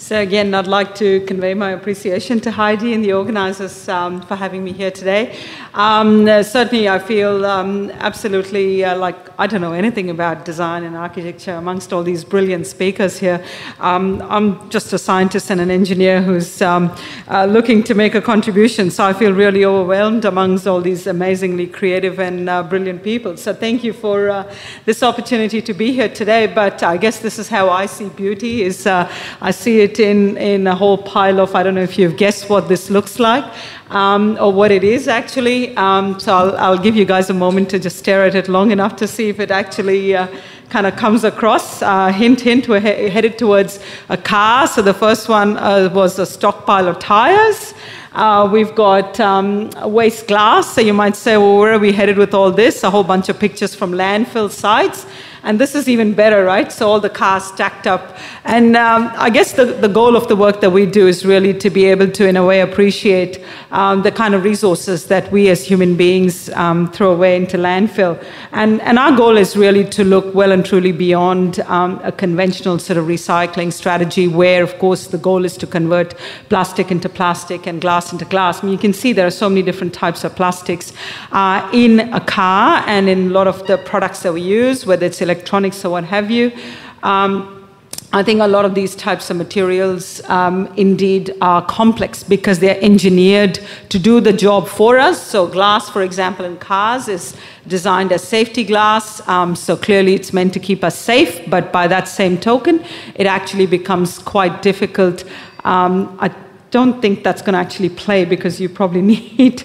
So again, I'd like to convey my appreciation to Heidi and the organizers um, for having me here today. Um, uh, certainly, I feel um, absolutely uh, like I don't know anything about design and architecture amongst all these brilliant speakers here. Um, I'm just a scientist and an engineer who's um, uh, looking to make a contribution, so I feel really overwhelmed amongst all these amazingly creative and uh, brilliant people. So thank you for uh, this opportunity to be here today. But I guess this is how I see beauty: is I see it in, in a whole pile of, I don't know if you've guessed what this looks like um, or what it is actually. Um, so I'll, I'll, give you guys a moment to just stare at it long enough to see if it actually uh, kind of comes across. Uh, hint, hint, we're he headed towards a car. So the first one uh, was a stockpile of tires. Uh, we've got um, waste glass. So you might say, well, where are we headed with all this? A whole bunch of pictures from landfill sites. And this is even better, right? So all the cars stacked up. And um, I guess the, the goal of the work that we do is really to be able to, in a way, appreciate um, the kind of resources that we as human beings um, throw away into landfill. And, and our goal is really to look well and truly beyond um, a conventional sort of recycling strategy where, of course, the goal is to convert plastic into plastic and glass into glass. I mean, you can see there are so many different types of plastics uh, in a car and in a lot of the products that we use, whether it's electronics or what have you. Um, I think a lot of these types of materials um, indeed are complex because they're engineered to do the job for us. So, glass, for example, in cars is designed as safety glass. Um, so, clearly it's meant to keep us safe, but by that same token, it actually becomes quite difficult. Um, I don't think that's going to actually play because you probably need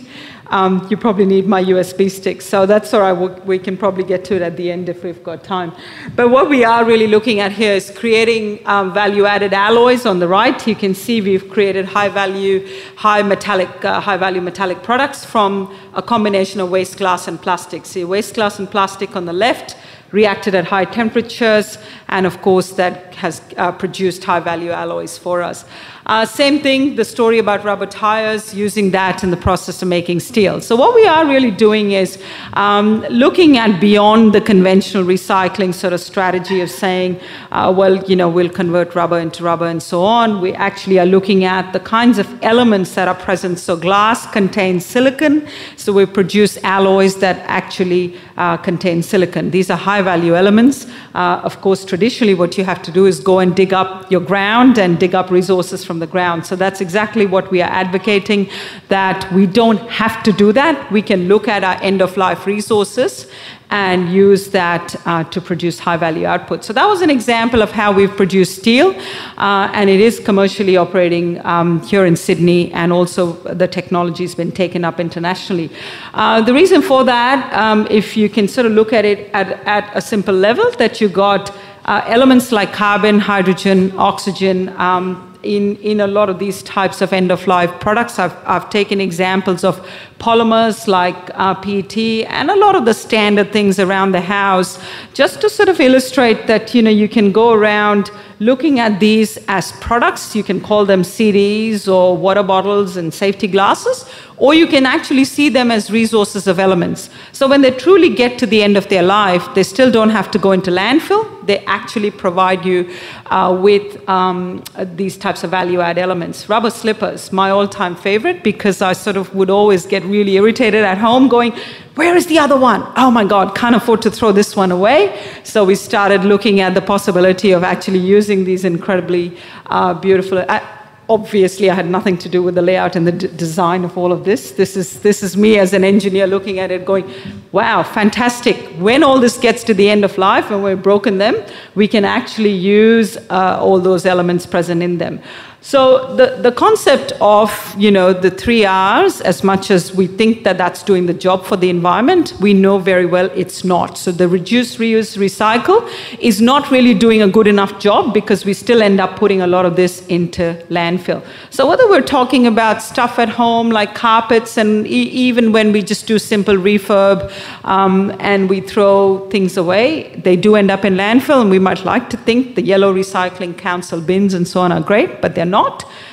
um, you probably need my USB stick. So that's all right. We can probably get to it at the end if we've got time. But what we are really looking at here is creating um, value-added alloys. On the right, you can see we've created high-value, high metallic, uh, high-value metallic products from a combination of waste glass and plastic. See, waste glass and plastic on the left reacted at high temperatures, and of course, that has uh, produced high value alloys for us. Uh, same thing, the story about rubber tires, using that in the process of making steel. So, what we are really doing is um, looking at beyond the conventional recycling sort of strategy of saying, uh, well, you know, we'll convert rubber into rubber and so on. We actually are looking at the kinds of elements that are present. So, glass contains silicon, so we produce alloys that actually uh, contain silicon. These are high value elements. Uh, of course, traditionally, what you have to do is go and dig up your ground and dig up resources from the ground. So that's exactly what we are advocating, that we don't have to do that. We can look at our end of life resources and use that uh, to produce high value output. So that was an example of how we've produced steel, uh, and it is commercially operating um, here in Sydney, and also the technology has been taken up internationally. Uh, the reason for that, um, if you can sort of look at it at, at a simple level, that you got uh, elements like carbon, hydrogen, oxygen, um, in, in a lot of these types of end of life products. I've, I've taken examples of polymers like uh, PET and a lot of the standard things around the house just to sort of illustrate that you know you can go around looking at these as products. You can call them CDs or water bottles and safety glasses, or you can actually see them as resources of elements. So when they truly get to the end of their life, they still don't have to go into landfill. They actually provide you uh, with um, these types of value add elements. Rubber slippers, my all time favorite, because I sort of would always get really irritated at home going, where is the other one? Oh my God, can't afford to throw this one away. So we started looking at the possibility of actually using these incredibly uh, beautiful. Uh, obviously, I had nothing to do with the layout and the d- design of all of this. This is, this is me as an engineer looking at it going, wow, fantastic. When all this gets to the end of life and we've broken them, we can actually use uh, all those elements present in them. So the, the concept of, you know, the three R's, as much as we think that that's doing the job for the environment, we know very well it's not. So the reduce, reuse, recycle is not really doing a good enough job because we still end up putting a lot of this into landfill. So whether we're talking about stuff at home like carpets and e even when we just do simple refurb um, and we throw things away, they do end up in landfill and we might like to think the yellow recycling council bins and so on are great, but they're not.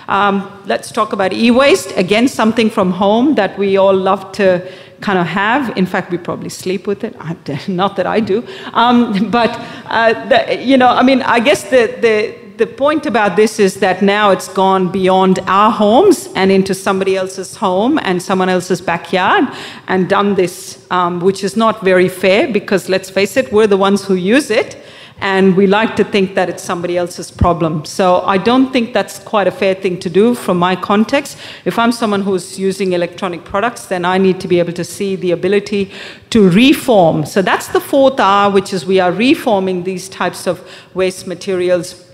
Um, let's talk about e-waste. Again, something from home that we all love to kind of have. In fact, we probably sleep with it. Not that I do. Um, but, uh, the, you know, I mean, I guess the, the, the point about this is that now it's gone beyond our homes and into somebody else's home and someone else's backyard and done this, um, which is not very fair because let's face it, we're the ones who use it and we like to think that it's somebody else's problem. So I don't think that's quite a fair thing to do from my context. If I'm someone who's using electronic products, then I need to be able to see the ability to reform. So that's the fourth R, which is we are reforming these types of waste materials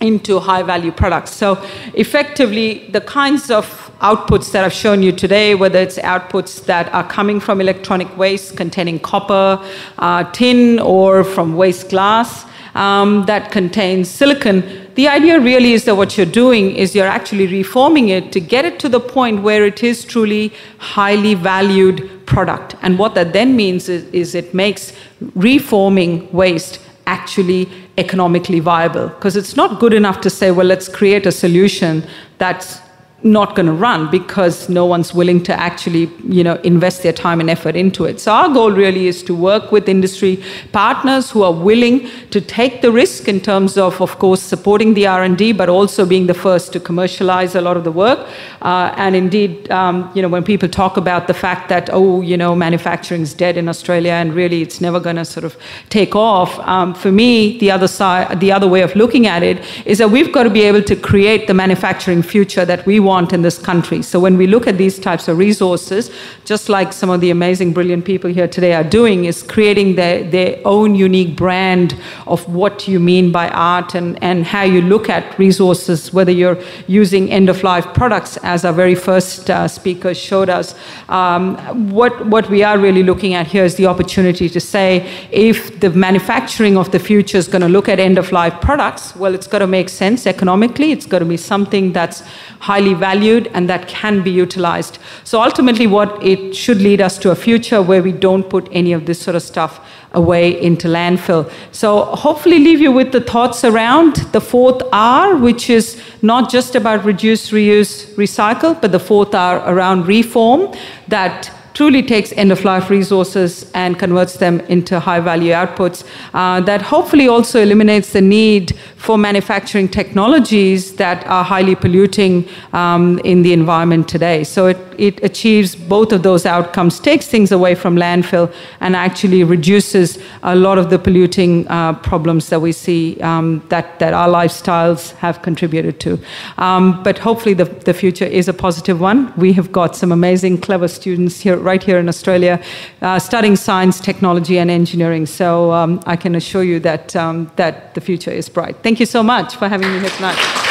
into high value products. So effectively, the kinds of outputs that I've shown you today, whether it's outputs that are coming from electronic waste containing copper, uh, tin, or from waste glass um, that contains silicon, the idea really is that what you're doing is you're actually reforming it to get it to the point where it is truly highly valued product. And what that then means is, is it makes reforming waste actually economically viable. Because it's not good enough to say, well, let's create a solution that's not going to run because no one's willing to actually you know invest their time and effort into it. So our goal really is to work with industry partners who are willing to take the risk in terms of of course supporting the r&d but also being the first to commercialize a lot of the work. Uh, and indeed um, you know when people talk about the fact that oh you know manufacturing is dead in australia and really it's never going to sort of take off um, for me the other side the other way of looking at it is that we've got to be able to create the manufacturing future that we want in this country. So when we look at these types of resources, just like some of the amazing, brilliant people here today are doing, is creating their, their own unique brand of what you mean by art and, and how you look at resources, whether you're using end-of-life products, as our very first uh, speaker showed us. Um, what, what we are really looking at here is the opportunity to say, if the manufacturing of the future is going to look at end-of-life products, well, it's got to make sense economically. It's got to be something that's highly valued and that can be utilized. So ultimately, what it should lead us to a future where we don't put any of this sort of stuff away into landfill. So hopefully leave you with the thoughts around the fourth R, which is not just about reduce, reuse, recycle, but the fourth R around reform that truly takes end-of-life resources and converts them into high-value outputs uh, that hopefully also eliminates the need for manufacturing technologies that are highly polluting um, in the environment today. So it, it achieves both of those outcomes, takes things away from landfill, and actually reduces a lot of the polluting uh, problems that we see um, that, that our lifestyles have contributed to. Um, but hopefully the, the future is a positive one. We have got some amazing, clever students here right here in Australia, uh, studying science, technology, and engineering. So um, I can assure you that, um, that the future is bright. Thank you so much for having me here tonight.